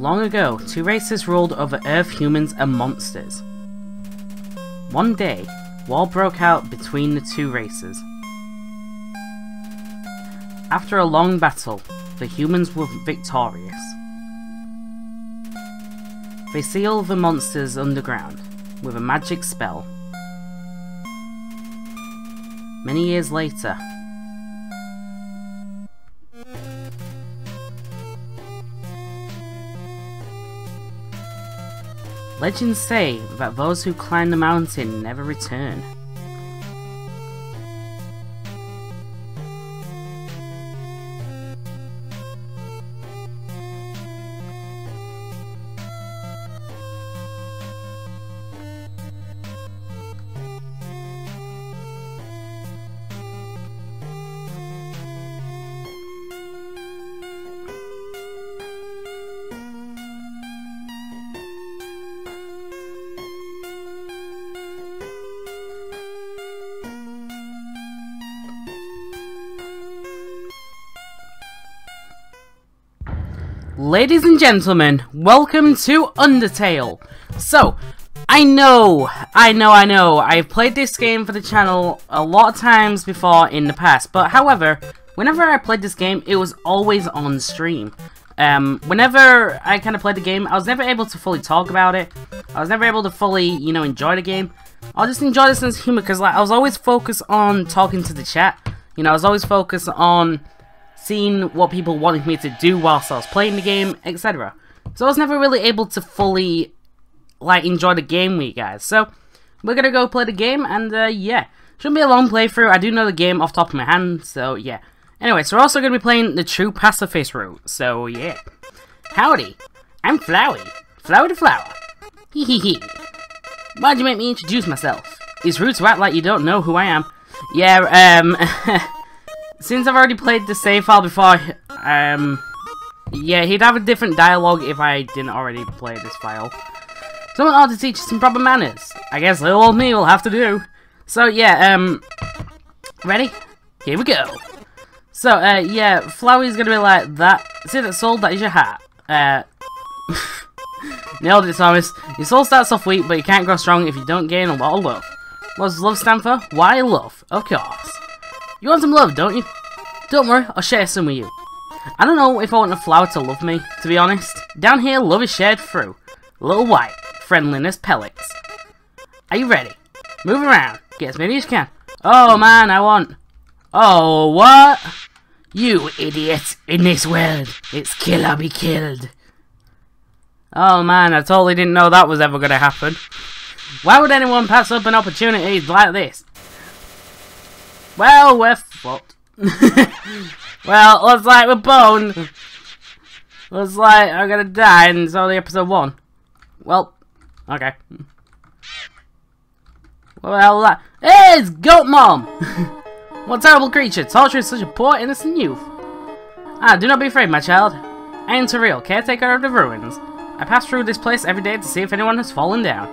Long ago, two races ruled over Earth humans and monsters. One day, war broke out between the two races. After a long battle, the humans were victorious. They seal the monsters underground with a magic spell. Many years later, Legends say that those who climb the mountain never return. Ladies and gentlemen, welcome to Undertale. So, I know, I know, I know, I've played this game for the channel a lot of times before in the past, but however, whenever I played this game, it was always on stream. Um, whenever I kind of played the game, I was never able to fully talk about it. I was never able to fully, you know, enjoy the game. I just enjoy the sense of humor because like, I was always focused on talking to the chat. You know, I was always focused on seeing what people wanted me to do whilst I was playing the game, etc. So I was never really able to fully, like, enjoy the game with you guys. So, we're gonna go play the game, and, uh, yeah. Shouldn't be a long playthrough, I do know the game off top of my hand, so, yeah. Anyway, so we're also gonna be playing the true pacifist route, so, yeah. Howdy, I'm Flowey. Flower to flower. Hee hee hee. Why'd you make me introduce myself? It's rude to act like you don't know who I am. Yeah, um... since I've already played the save file before, um, yeah, he'd have a different dialogue if I didn't already play this file. Someone ought to teach us some proper manners. I guess little old me will have to do. So, yeah, um, ready? Here we go. So, uh, yeah, Flowey's gonna be like, that, see that soul, that is your hat. Uh, nailed it, Thomas. Your soul starts off weak, but you can't grow strong if you don't gain a lot of love. What does love stand for? Why love, of course. You want some love, don't you? Don't worry, I'll share some with you. I don't know if I want a flower to love me, to be honest. Down here, love is shared through. Little white, friendliness pellets. Are you ready? Move around. Get as many as you can. Oh man, I want... Oh, what? You idiot. In this world, it's kill or be killed. Oh man, I totally didn't know that was ever going to happen. Why would anyone pass up an opportunity like this? Well, we're fucked. well, looks like we're boned. Looks like I'm gonna die and it's only episode one. Well, okay. Well, that hey, it's Goat Mom! what terrible creature, torturing such a poor innocent youth. Ah, do not be afraid, my child. I am Toriel, caretaker of the ruins. I pass through this place every day to see if anyone has fallen down.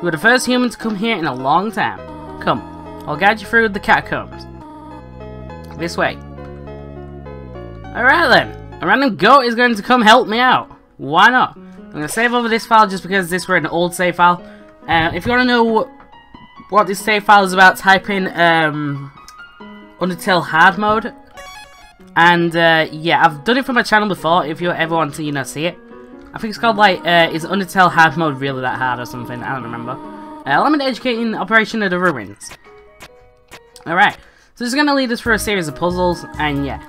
You are the first human to come here in a long time. Come, I'll guide you through the catacombs. This way. Alright then. A random goat is going to come help me out. Why not? I'm going to save over this file just because this were an old save file. Uh, if you want to know what, what this save file is about, type in um, Undertale Hard Mode. And uh, yeah, I've done it for my channel before if you ever want to, you know, see it. I think it's called like, uh, is Undertale Hard Mode really that hard or something? I don't remember. Uh, let me educating Operation of the Ruins. Alright, so this is going to lead us through a series of puzzles, and yeah.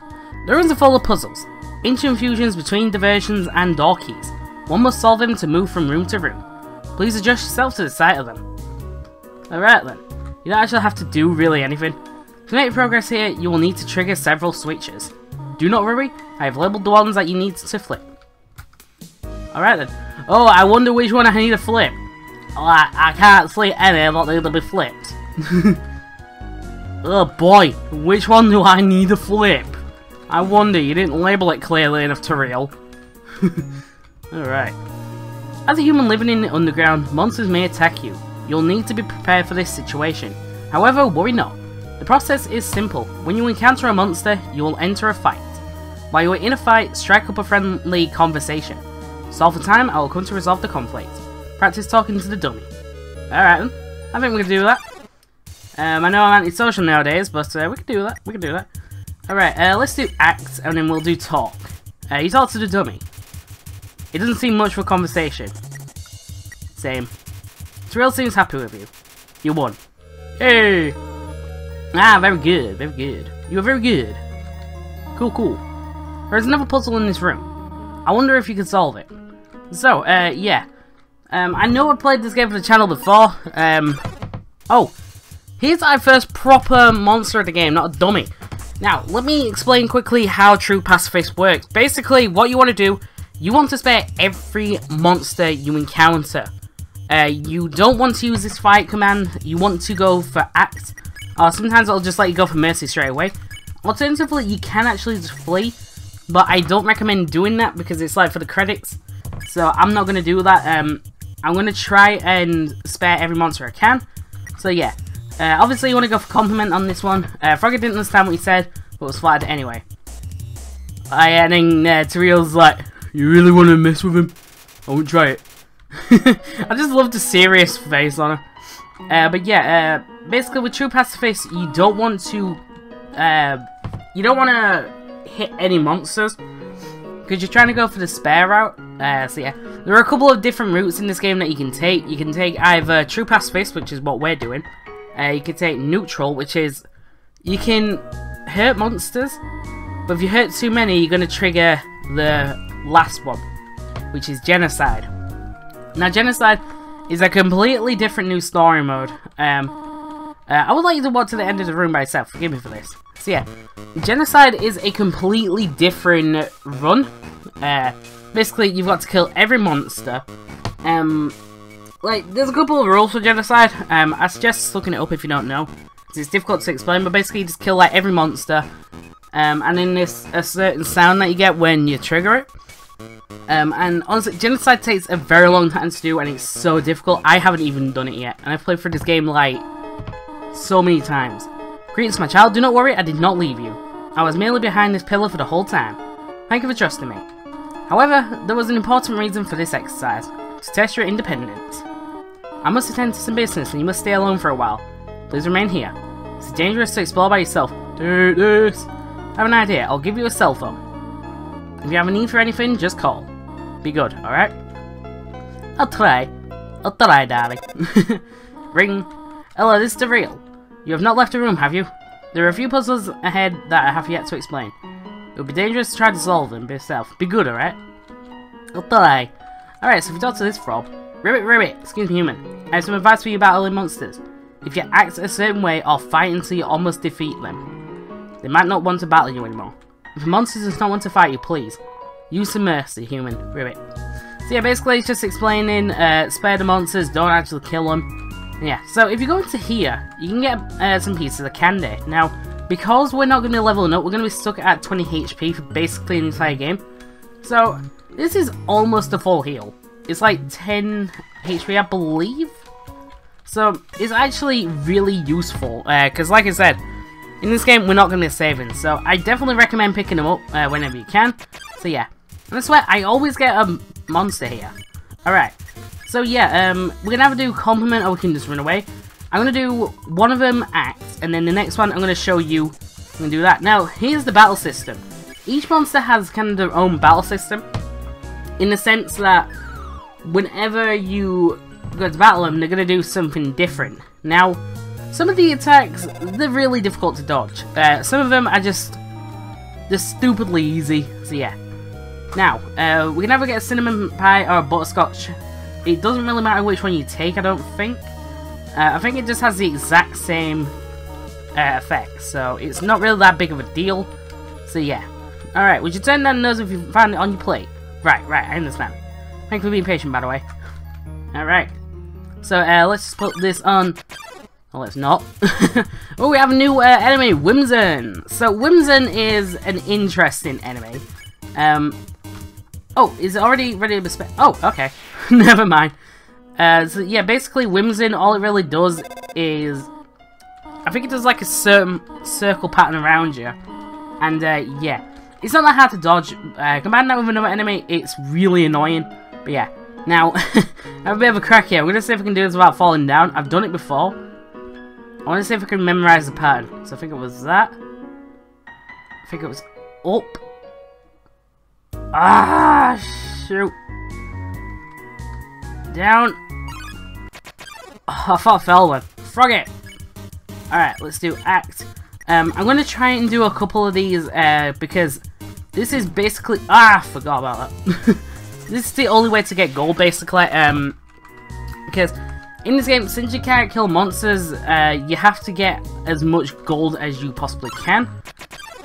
The ruins are full of puzzles, ancient fusions between diversions and door keys. One must solve them to move from room to room. Please adjust yourself to the sight of them. Alright then, you don't actually have to do really anything. To make progress here, you will need to trigger several switches. Do not worry, I have labelled the ones that you need to flip. Alright then. Oh, I wonder which one I need to flip. Oh, I, I can't see any that need to be flipped. oh boy, which one do I need to flip? I wonder, you didn't label it clearly enough Toriel. Alright. As a human living in the underground, monsters may attack you. You'll need to be prepared for this situation. However, worry not. The process is simple. When you encounter a monster, you will enter a fight. While you are in a fight, strike up a friendly conversation. Solve the time, I will come to resolve the conflict. Practice talking to the dummy. Alright I think we can do that. Um, I know I'm antisocial nowadays, but uh, we can do that. We can do that. Alright, uh, let's do act, and then we'll do talk. Uh, you talk to the dummy. It doesn't seem much for conversation. Same. Toriel seems happy with you. You won. Hey! Ah, very good, very good. You were very good. Cool, cool. There's another puzzle in this room. I wonder if you can solve it. So, uh, yeah. Um, I know I played this game for the channel before. Um, oh, here's our first proper monster of the game, not a dummy. Now, let me explain quickly how True Pacifist works. Basically, what you want to do, you want to spare every monster you encounter. Uh, you don't want to use this fight command, you want to go for act. Or sometimes I'll just let you go for mercy straight away. Alternatively, you can actually just flee, but I don't recommend doing that because it's like for the credits. So I'm not going to do that. Um, I'm going to try and spare every monster I can. So yeah, uh, obviously you want to go for compliment on this one. Uh, Froggit didn't understand what he said, but was flattered anyway. I and then uh, Toriel's like, you really want to mess with him? I won't try it. I just love the serious face on her. Uh, but yeah, uh, basically with True Pacifist, you don't want to, uh, you don't want to hit any monsters because you're trying to go for the spare route. Uh, so yeah, there are a couple of different routes in this game that you can take. You can take either True Pacifist, which is what we're doing. Uh, you can take Neutral, which is you can hurt monsters, but if you hurt too many, you're going to trigger the last one, which is Genocide. Now, Genocide is a completely different new story mode. Um, uh, I would like you to walk to the end of the room by itself. Forgive me for this. So yeah, Genocide is a completely different run. Uh, basically, you've got to kill every monster. Um, like, there's a couple of rules for Genocide. Um, I suggest looking it up if you don't know. It's difficult to explain, but basically you just kill like every monster. Um, and then there's a certain sound that you get when you trigger it. Um, and honestly, Genocide takes a very long time to do, and it's so difficult. I haven't even done it yet, and I've played through this game like so many times. Greetings, my child. Do not worry, I did not leave you. I was merely behind this pillar for the whole time. Thank you for trusting me. However, there was an important reason for this exercise to test your independence. I must attend to some business, and you must stay alone for a while. Please remain here. It's dangerous to explore by yourself. Do this. I have an idea. I'll give you a cell phone. If you have a need for anything, just call. Be good, alright? I'll try. I'll try, darling. Ring. Hello, this is Toriel. You have not left the room, have you? There are a few puzzles ahead that I have yet to explain. It would be dangerous to try to solve them by yourself. Be good, alright? I'll try. Alright, so if you talk to this frog. Ribbit, Ribbit, excuse me, human. I have some advice for you about battling monsters. If you act a certain way or fight until you almost defeat them, they might not want to battle you anymore. If a monster does not want to fight you, please, use some mercy, human. Ribbit. So yeah, basically it's just explaining, uh, spare the monsters, don't actually kill them. Yeah, so if you go into here, you can get uh, some pieces of candy. Now, because we're not going to be leveling up, we're going to be stuck at 20 HP for basically an entire game. So, this is almost a full heal. It's like 10 HP, I believe? So, it's actually really useful, because uh, like I said, in this game, we're not going to be saving, so I definitely recommend picking them up uh, whenever you can. So yeah, and I swear, I always get a monster here. Alright, so yeah, um, we're going to have to do compliment, or we can just run away. I'm going to do one of them act, and then the next one I'm going to show you. I'm going to do that. Now, here's the battle system. Each monster has kind of their own battle system, in the sense that whenever you go to battle them, they're going to do something different. Now, some of the attacks, they're really difficult to dodge. Uh, some of them are just, just stupidly easy, so yeah. Now, uh, we can either get a cinnamon pie or a butterscotch. It doesn't really matter which one you take, I don't think. Uh, I think it just has the exact same uh, effect, so it's not really that big of a deal. So yeah. Alright, would you turn that nose if you found it on your plate? Right, right, I understand. Thanks for being patient, by the way. Alright. So, uh, let's put this on... Well, let's not. oh, we have a new uh, enemy, Whimsun. So, Whimsun is an interesting enemy. Um, oh, is it already ready to be Oh, okay. Never mind. Uh, so yeah, basically Whimsun, all it really does is... I think it does like a certain circle pattern around you. And uh, yeah, it's not that hard to dodge. Uh, combine that with another enemy, it's really annoying. But yeah, now, I have a bit of a crack here. I'm going to see if I can do this without falling down. I've done it before. I want to see if I can memorize the pattern. So I think it was that. I think it was up. Ah, shoot. Down. Oh, I thought I fell one. Froggit. Alright, let's do act. Um, I'm going to try and do a couple of these uh, because this is basically... Ah, I forgot about that. this is the only way to get gold, basically. Um, because in this game, since you can't kill monsters, uh, you have to get as much gold as you possibly can.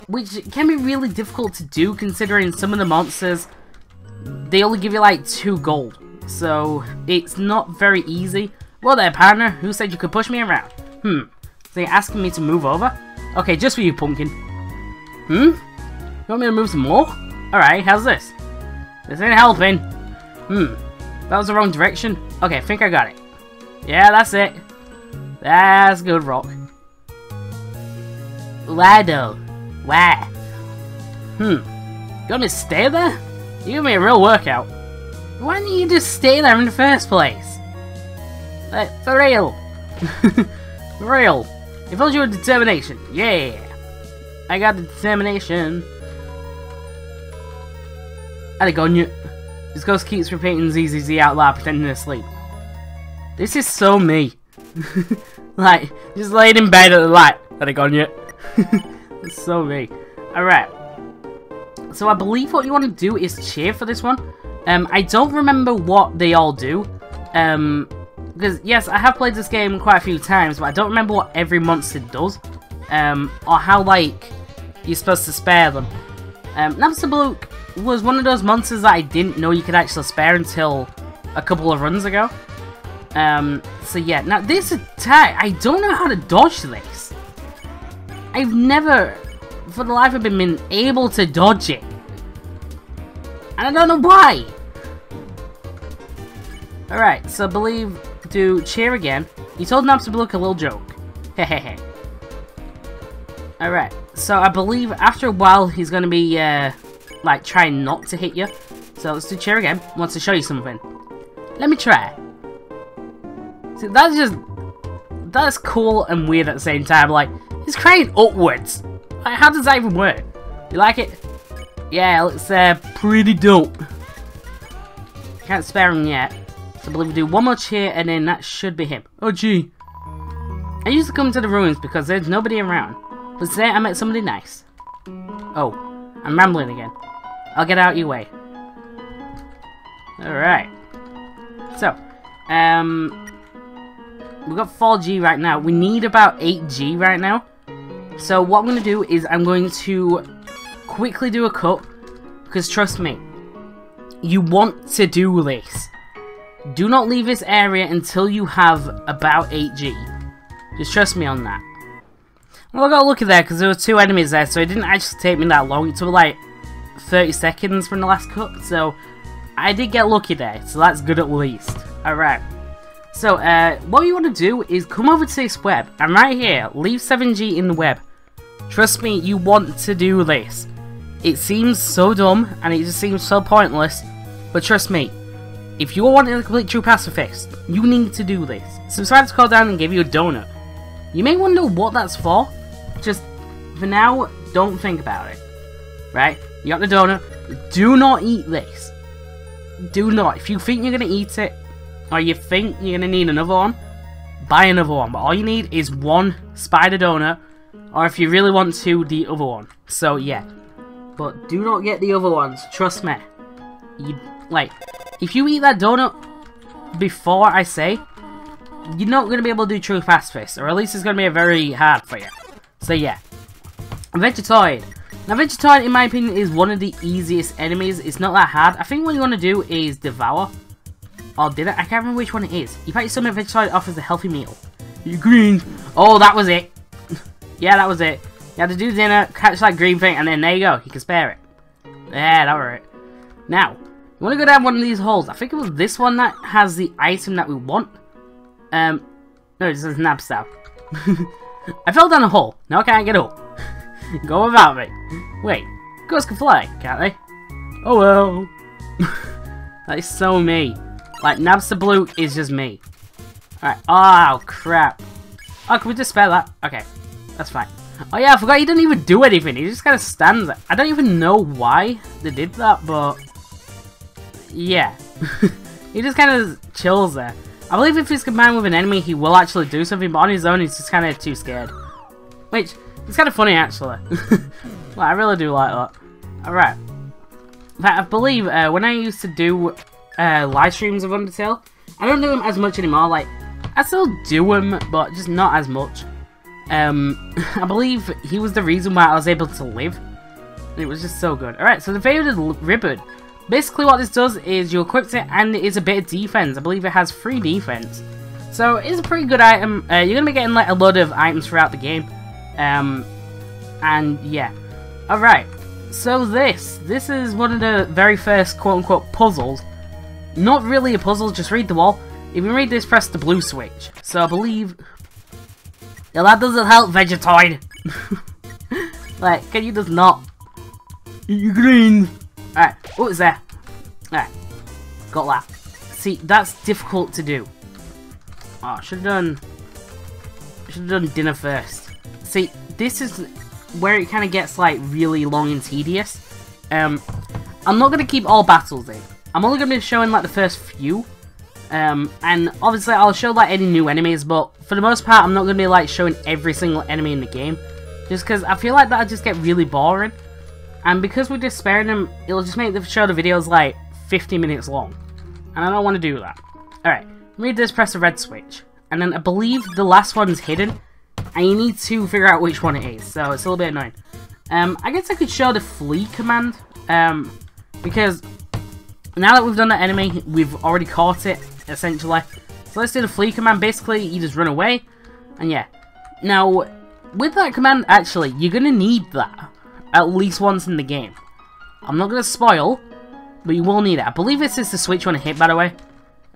Which can be really difficult to do, considering some of the monsters, they only give you like 2 gold. So, it's not very easy. Well there, partner, who said you could push me around? Hmm, so you're asking me to move over? Okay, just for you, Pumpkin. Hmm? You want me to move some more? Alright, how's this? This ain't helping. Hmm. That was the wrong direction. Okay, I think I got it. Yeah, that's it. That's good, Rock. Lado. Where? Hmm. You want me to stay there? You give me a real workout. Why didn't you just stay there in the first place? Like, for real. for real. It filled you with determination. Yeah. I got the determination. I got you. This ghost keeps repeating ZZZ out loud, pretending to sleep. This is so me. like, just laid in bed at the light. I got you. it's so me. Alright. So I believe what you want to do is cheer for this one. Um, I don't remember what they all do. Um, because, yes, I have played this game quite a few times, but I don't remember what every monster does. Um, or how, like, you're supposed to spare them. Um, Napstablook was one of those monsters that I didn't know you could actually spare until a couple of runs ago. Um, so yeah, now this attack, I don't know how to dodge this. I've never, for the life of me, been able to dodge it. And I don't know why. Alright, so I believe do cheer again. You told Napstablook a little joke. Hehehe. Alright, so I believe after a while he's gonna be, uh, like, try not to hit you. So let's do cheer again. Wants to show you something. Let me try. See, that's just... That's cool and weird at the same time. Like, he's crying upwards. Like, how does that even work? You like it? Yeah, looks uh, pretty dope. Can't spare him yet. So I believe we do one more cheer and then that should be him. Oh gee. I used to come to the ruins because there's nobody around. But today I met somebody nice. Oh, I'm rambling again. I'll get out your way. Alright. So, um, we've got 4G right now. We need about 8G right now. So what I'm going to do is I'm going to quickly do a cut. Because trust me, you want to do this. Do not leave this area until you have about 8G. Just trust me on that. Well, I got lucky there because there were two enemies there, so it didn't actually take me that long. It took like 30 seconds from the last cut, so I did get lucky there, so that's good at least. Alright. So, uh, what you want to do is come over to this web, and right here, leave 7G in the web. Trust me, you want to do this. It seems so dumb, and it just seems so pointless, but trust me, if you want to complete True Pacifist, you need to do this. Subscribe to Call Down and give you a donut. You may wonder what that's for. Just, for now, don't think about it. Right? You got the donut. Do not eat this. Do not. If you think you're going to eat it, or you think you're going to need another one, buy another one. But all you need is one spider donut, or if you really want to, the other one. So, yeah. But do not get the other ones. Trust me. You, like, if you eat that donut before I say, you're not going to be able to do True fast Pacifist, or at least it's going to be a very hard for you. So yeah. Vegetoid. Now Vegetoid, in my opinion, is one of the easiest enemies. It's not that hard. I think what you want to do is Devour. Or did I? I can't remember which one it is. You fight summon Vegetoid offers a healthy meal. You green. Oh, that was it. yeah, that was it. You have to do dinner, catch that green thing, and then there you go. You can spare it. Yeah, that was it. Now, you want to go down one of these holes. I think it was this one that has the item that we want. Um, no, it says Napstab. I fell down a hole. Now I can't get up. go without me. Wait, ghosts can fly, can't they? Oh well. That is so me. Like, Napstablook is just me. Alright. Oh, crap. Oh, can we just spare that? Okay. That's fine. Oh yeah, I forgot he didn't even do anything. He just kind of stands there. I don't even know why they did that, but... Yeah. he just kind of chills there. I believe if he's combined with an enemy, he will actually do something, but on his own, he's just kind of too scared. Which, it's kind of funny, actually. well, I really do like that. Alright. I believe uh, when I used to do uh, live streams of Undertale, I don't do them as much anymore. Like, I still do them, but just not as much. Um, I believe he was the reason why I was able to live. It was just so good. Alright, so the favored ribbon. Basically what this does is you equip it and it is a bit of defense. I believe it has free defense. So it's a pretty good item. Uh, you're going to be getting like a lot of items throughout the game. Um, and yeah. Alright, so this. This is one of the very first quote-unquote puzzles. Not really a puzzle, just read the wall. If you read this, press the blue switch. So I believe yeah, that doesn't help, Vegetoid. like, can you just not? You green. Alright, what was that? Alright, got that. See, that's difficult to do. Oh, I should have done... should have done dinner first. See, this is where it kind of gets, like, really long and tedious. Um, I'm not going to keep all battles in. I'm only going to be showing, like, the first few. Um, and obviously I'll show like any new enemies, but for the most part I'm not going to be like showing every single enemy in the game. Just because I feel like that'll just get really boring. And because we're just sparing them, it'll just make the show the videos like 50 minutes long. And I don't want to do that. Alright, read this, press the red switch. And then I believe the last one's hidden. And you need to figure out which one it is, so it's a little bit annoying. Um, I guess I could show the flee command. Um, because now that we've done that enemy, we've already caught it essentially. So let's do the flee command. Basically, you just run away, and yeah. Now, with that command, actually, you're going to need that at least once in the game. I'm not going to spoil, but you will need it. I believe this is the switch one to hit, by the way.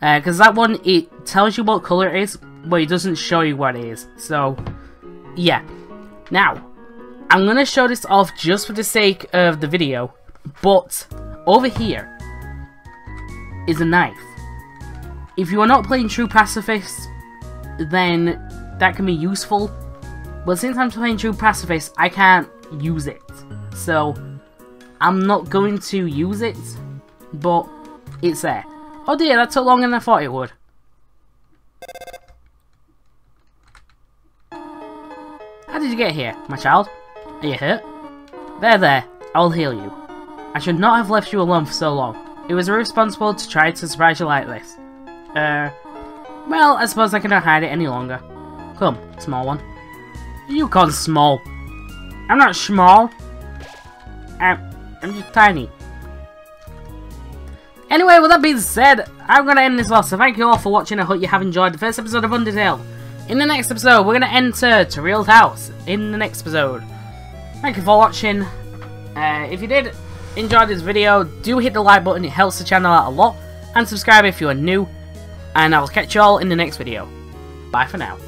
Because uh, that one, it tells you what colour it is, but it doesn't show you what it is. So, yeah. Now, I'm going to show this off just for the sake of the video, but over here is a knife if you are not playing True Pacifist, then that can be useful. But since I'm playing True Pacifist, I can't use it. So, I'm not going to use it, but it's there. Oh dear, that took longer than I thought it would. How did you get here, my child? Are you hurt? There, there. I'll heal you. I should not have left you alone for so long. It was irresponsible to try to surprise you like this. Uh, well, I suppose I cannot hide it any longer. Come, small one. You call small. I'm not small. I'm, I'm just tiny. Anyway, with that being said, I'm going to end this off, so thank you all for watching, I hope you have enjoyed the first episode of Undertale. In the next episode, we're going to enter Toriel's house, in the next episode. Thank you for watching. Uh, if you did enjoy this video, do hit the like button, it helps the channel out a lot. And subscribe if you are new. And I'll catch y'all in the next video. Bye for now.